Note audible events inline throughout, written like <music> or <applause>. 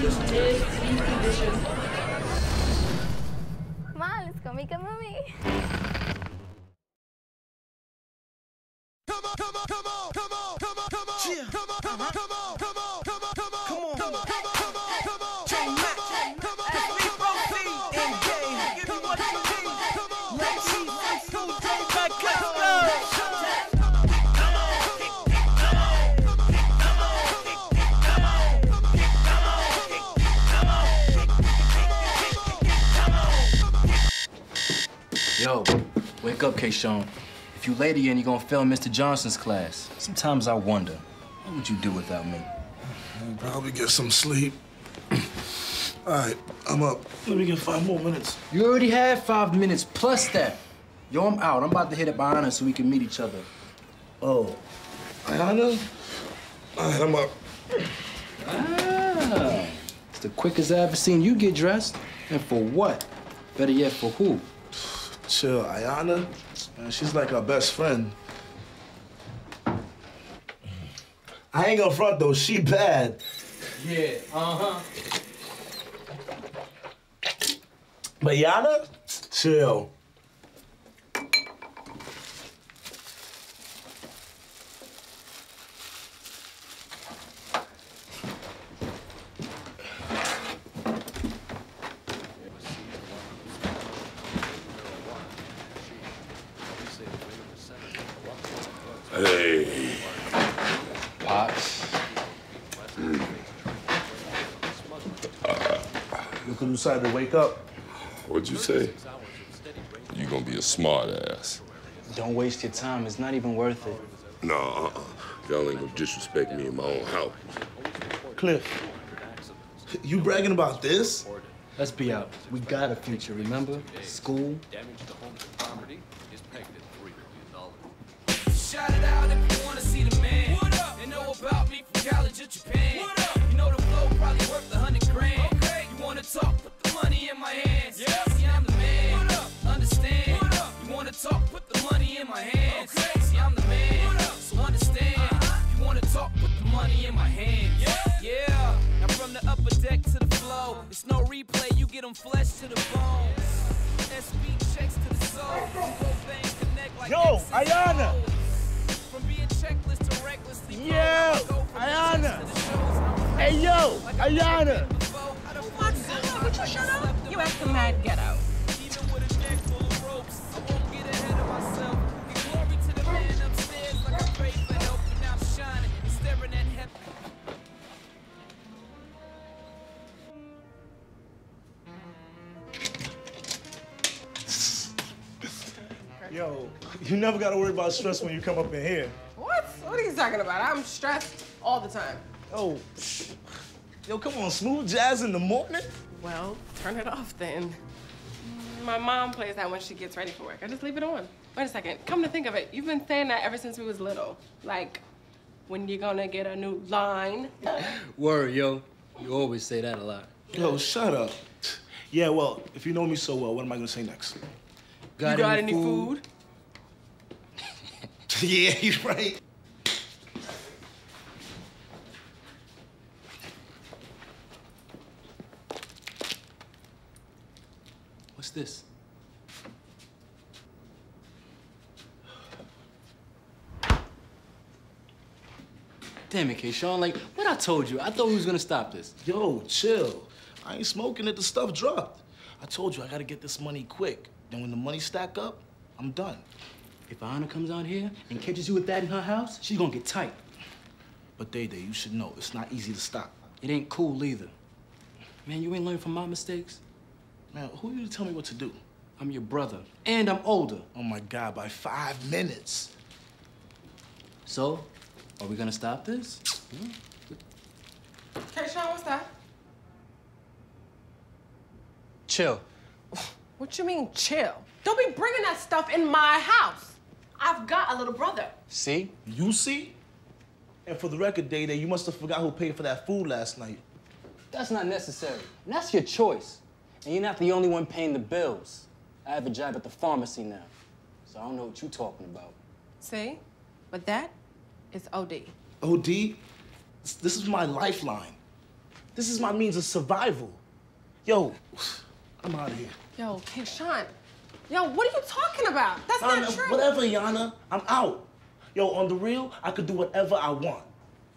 This. Come on, let's go make a movie. Come on, come on, come on, come on, come on, come on, Yeah. come on, come on, come on, come on, come on, come on, Come on. come on, come on, come on, come Yo, wake up, Kayshawn. If you late again, you're gonna fail Mr. Johnson's class. Sometimes I wonder, what would you do without me? Probably get some sleep. <clears throat> All right, I'm up. Let me get five more minutes. You already had five minutes plus that. Yo, I'm out. I'm about to hit up Anna so we can meet each other. Oh, Ayana? All right, I'm up. Ah, it's the quickest I've ever seen you get dressed. And for what? Better yet, for who? Chill, Ayana. Man, she's like our best friend. I ain't gonna front though. She bad. Yeah, uh-huh. But Yana, chill. Hey, Pops. Look who decided to wake up. what'd you say? You gonna be a smart ass. Don't waste your time. It's not even worth it. No, uh-uh. Y'all ain't gonna disrespect me in my own house. Cliff, you bragging about this? Let's be out. We got a future, remember? School. Shout it out if you wanna see the man. What up? They know about me from college or Japan. What up? You know the flow probably worth a hundred grand. Okay. You wanna talk? Put the money in my hands. Yeah. See I'm the man. What up? Understand? What up? You wanna talk? Put the money in my hands. Okay. See I'm the man. What up? So understand? Uh-huh. You wanna talk? Put the money in my hands. Yeah. Yeah. Now from the upper deck to the flow, it's no replay. You get them flesh to the bone. SB checks to the soul. Both things connect like Yo, Ayana. Recklessly Yo, I go from the Ayana. checks to the shows, and I'm Hey, yo, Ayana. never been before. I don't want to Would you shut up? You acting mad ghetto. Even with a neck full of ropes, I won't get ahead of myself. Give glory to the man upstairs like I prayed for help, and now I'm shining and staring at heaven. Yo, you never gotta worry about stress when you come up in here. What? What are you talking about? I'm stressed all the time. Oh, yo, come on, smooth jazz in the morning? Well, turn it off then. My mom plays that when she gets ready for work. I just leave it on. Wait a second. Come to think of it, you've been saying that ever since we was little. Like, when you gonna get a new line? <laughs> Word, yo. You always say that a lot. Yo, shut up. Yeah, well, if you know me so well, what am I gonna say next? you got any food? <laughs> yeah, you're right. What's this? Damn it, Kayshawn. Like, what I told you? I thought we was gonna stop this. Yo, chill. I ain't smoking it, the stuff dropped. I told you I gotta get this money quick. Then when the money stack up, I'm done. If Anna comes out here and catches you with that in her house, she's gonna get tight. But Day Day, you should know, it's not easy to stop. It ain't cool either. Man, you ain't learned from my mistakes. Man, who are you to tell me what to do? I'm your brother, and I'm older. Oh my God, by five minutes. So, are we gonna stop this? Okay, Sean, what's that? Chill. What you mean, chill? Don't be bringing that stuff in my house. I've got a little brother. See? You see? And for the record, Day Day, you must have forgot who paid for that food last night. That's not necessary. And that's your choice. And you're not the only one paying the bills. I have a job at the pharmacy now, so I don't know what you're talking about. See? But that is OD. OD, this is my lifeline. This is my means of survival. Yo, <sighs> I'm out of here. Yo, Kayshawn. Yo, what are you talking about? That's Yana, not uh, true. whatever, Yana. I'm out. Yo, on the real, I could do whatever I want.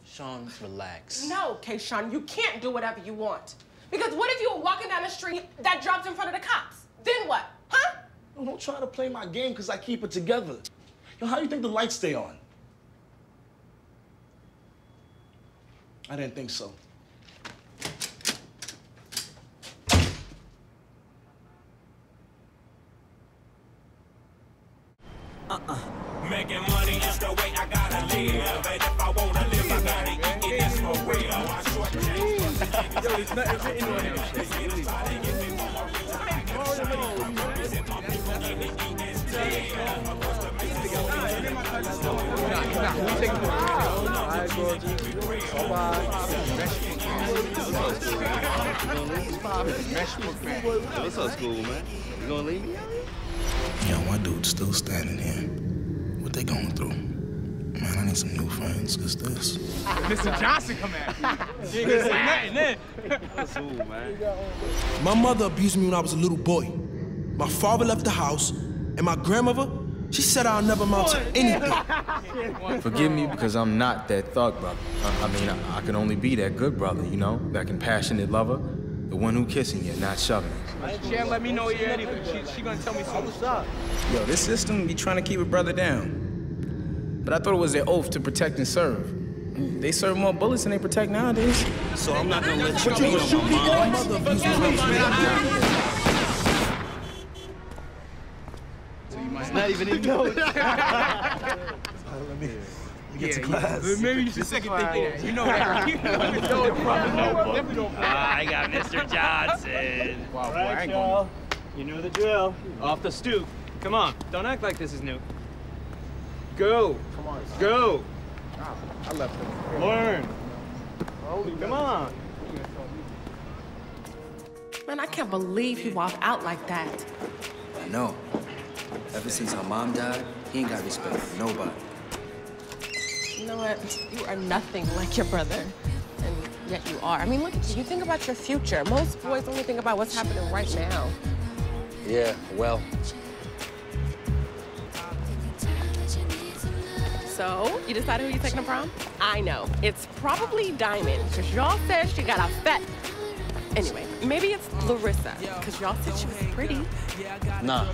Sean, relax. No, Kayshawn, you can't do whatever you want. Because what if you were walking down the street that dropped in front of the cops? Then what? Huh? Don't try to play my game because I keep it together. Yo, how do you think the lights stay on? I didn't think so. Yo, it's nothing written on up, school, man? You gonna leave? Yo, my dude's still standing here. What they going through? Man, I need some new friends, cause this. Mr. Johnson come at you. <laughs> You ain't gonna say nothing. That's cool, man. My mother abused me when I was a little boy. My father left the house, and my grandmother, she said I'll never amount to anything. <laughs> Forgive me because I'm not that thug brother. I, I mean, I, I can only be that good brother, you know? That compassionate lover. The one who kissing you, not shoving you. She ain't let me know you're anything. She, she gonna tell me something. What's up? Yo, this system be trying to keep a brother down. But I thought it was their oath to protect and serve. They serve more bullets than they protect nowadays. So I'm not gonna let you cheat on my mom. My mother abused me when I was a little boy. It's not even in notes. Let me, let me get to class. <laughs> Maybe you should second think that. You know that. <laughs> You know that. I got Mr. Johnson. All right, y'all. You know the drill. Off the stoop. Come on. Don't act like this is new. Go. Come on. Go. Ah, I left him. Learn. Come on. Man, I can't believe he walked out like that. I know. Ever since her mom died, he ain't got respect for nobody. You know what? You are nothing like your brother. And yet you are. I mean, look at you. You think about your future. Most boys only think about what's happening right now. Yeah, well, So, you decided who you're taking to prom? I know. It's probably Diamond, because y'all said she got a fat. Anyway, maybe it's Larissa, because y'all said she was pretty. nah.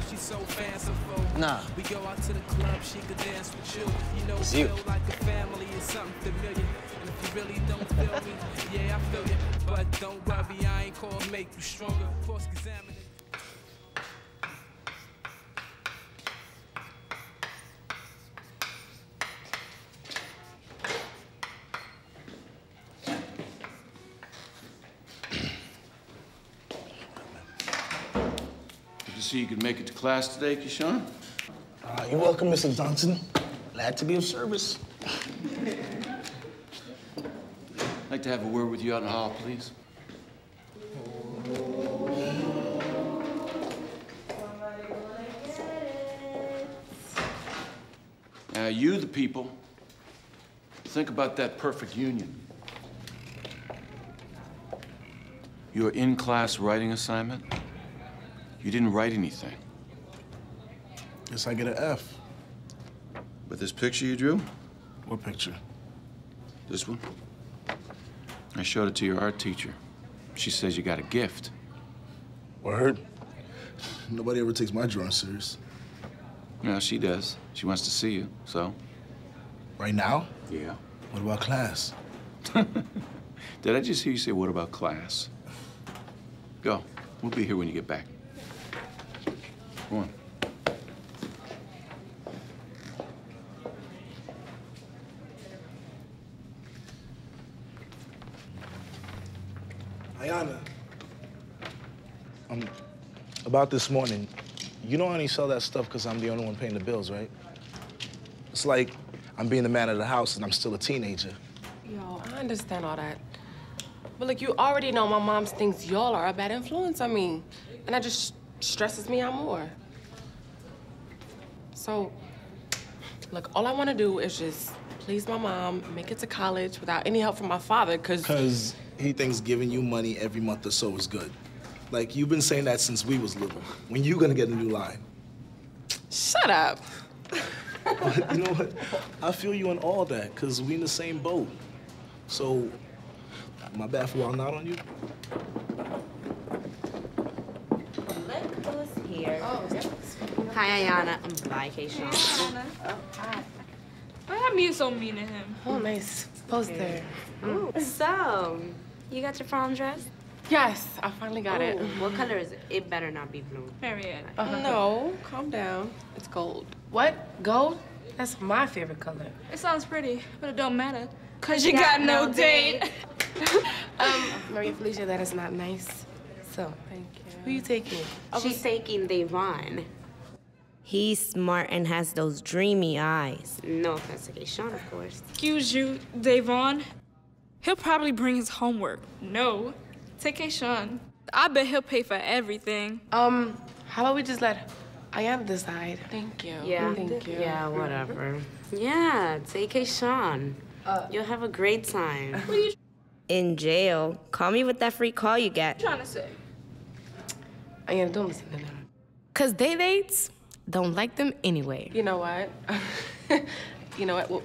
Nah. It's you. Really don't feel me, yeah I feel you, But don't worry, I ain't called make you stronger. Cross examining. See you could make it to class today, Keyshawn. Uh, you're welcome, Mr. Johnson. Glad to be of service. I'd like to have a word with you out in the hall, please. Now, you, the people, think about that perfect union. Your in-class writing assignment, you didn't write anything. Guess I get an F. But this picture you drew, What picture? this one, I showed it to your art teacher. She says you got a gift. Word. Nobody ever takes my drawing serious. No, she does. She wants to see you, so. Right now? Yeah. What about class? <laughs> Did I just hear you say, what about class? Go. We'll be here when you get back. Go on. Ayana. Um, about this morning, you don't only sell that stuff because I'm the only one paying the bills, right? It's like I'm being the man of the house and I'm still a teenager. Yo, I understand all that. But look, you already know my mom thinks y'all are a bad influence on me. And that just stresses me out more. So, look, all I want to do is just please my mom, make it to college without any help from my father, because. Because he thinks giving you money every month or so is good. Like, you've been saying that since we was little. When you gonna get a new line? Shut up. <laughs> You know what? I feel you on all that, because we in the same boat. So, my bad for out on you? Look who's here. Hi, Ayana. I'm Bye, Keisha. Why am you so mean to him? Oh, nice poster. Ooh. So, you got your prom dress? Yes, I finally got it. What color is it? It better not be blue. Harriet. No, calm down. It's gold. What? Gold? That's my favorite color. It sounds pretty, but it don't matter. Cause you got, no date. <laughs> um, Maria Felicia, that is not nice. So, thank you. Who you taking? She's taking Devon. He's smart and has those dreamy eyes. No offense to Keishawn, of course. Excuse you, Davon. He'll probably bring his homework. No. Take Sean. I bet he'll pay for everything. Um, how about we just let Ayana decide? Thank you. Yeah. Thank you. Yeah, whatever. Yeah, take Keishawn. You'll have a great time. What are you In jail. Call me with that free call you get. trying to say? Ayana, don't listen to them. Cause they dates don't like them anyway. You know what? <laughs> you know what? Well,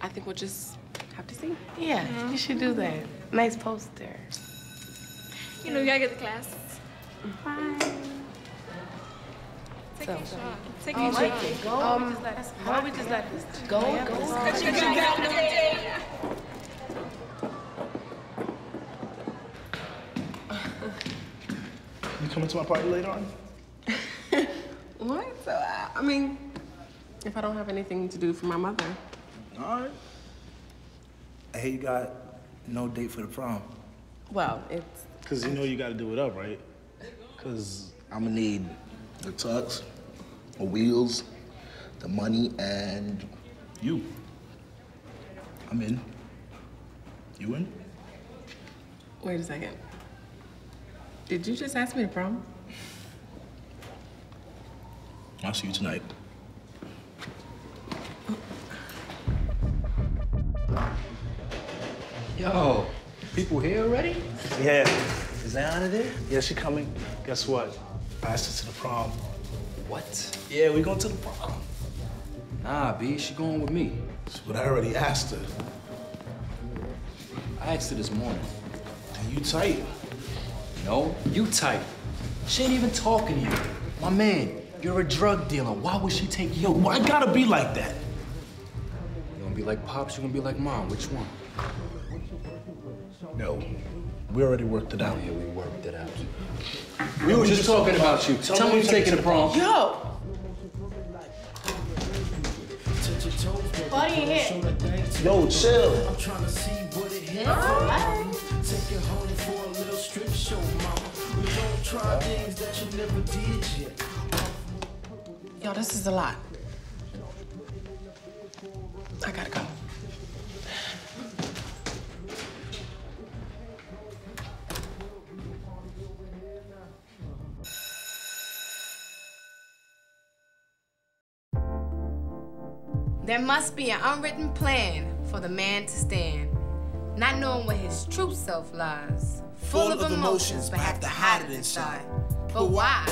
I think we'll just have to see. Yeah, you should do that. Nice poster. You know, you gotta get the class. Bye. Take So- Sean. Take Oh, Sean. like it. Go. Um, how about we just let this go? Go. Cause you got. You coming to my party later on? <laughs> What? So, I, I mean, if I don't have anything to do for my mother. All right. Hey, you got no date for the prom. Well, it's. Because you know you got to do it up, right? Because I'm going to need the tux, the wheels, the money, and you. I'm in. You in? Wait a second. Did you just ask me to prom? I'll see you tonight. Yo, people here already? Yeah. Is Ayana there? Yeah, she coming. Guess what? I asked her to the prom. What? Yeah, we going to the prom. Nah, B, she going with me. But I already asked her. I asked her this morning. And you tight. No, you tight. She ain't even talking to you. My man, you're a drug dealer. Why would she take you? Why gotta be like that? You gonna be like Pops, you gonna be like Mom. Which one? No. We already worked it out. Yeah, we worked it out. We were just talking about you. Tell, me you're taking the prom. Yo! Buddy here. Yo, chill. I'm trying to see what it hit. Take you home for a little strip show, mama. We gon' try things that you never did yet. Yo, this is a lot. I gotta go. There must be an unwritten plan for the man to stand, not knowing where his true self lies. Full, of, emotions, but have to hide it inside. But why?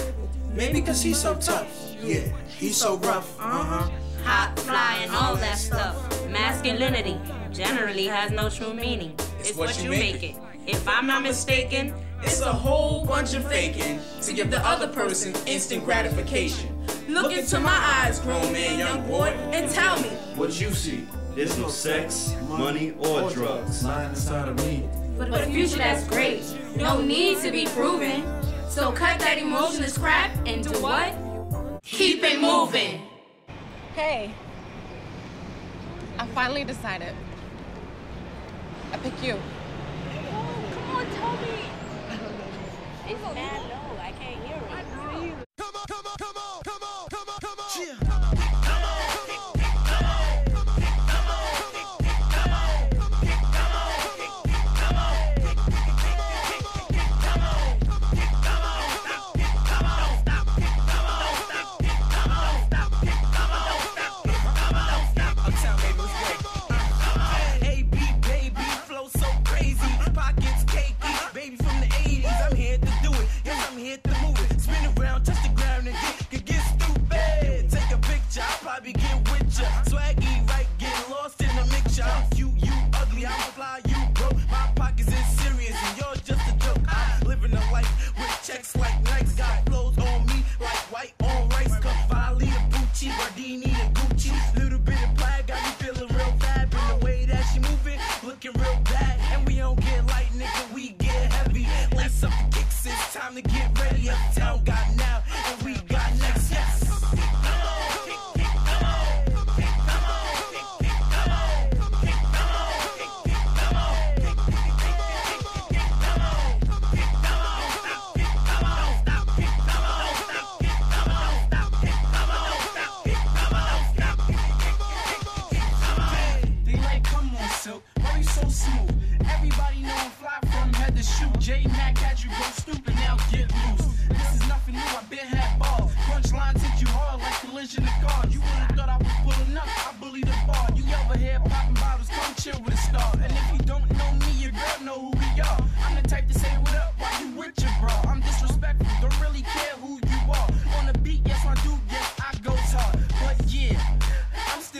Maybe because he's so tough. Yeah, he's so rough. Uh huh. Hot, fly, and all that stuff. Masculinity generally has no true meaning. It's, what, you make it. If I'm not mistaken, It's a whole bunch of faking to give the other person instant gratification. Look into my eyes, grown man, young boy, and tell me. What you see? There's no sex, money, or drugs. Lying inside of me. But a future, that's great. No need to be proven. So cut that emotionless crap and do what? Keep it moving. Hey, I finally decided. I pick you. Come on, Toby. It's mad No, I can't hear it.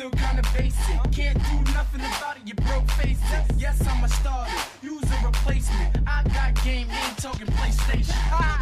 still kinda basic. Can't do nothing about it, you broke faces. Yes, I'm a starter, use a replacement. I got game, ain't talking PlayStation. <laughs>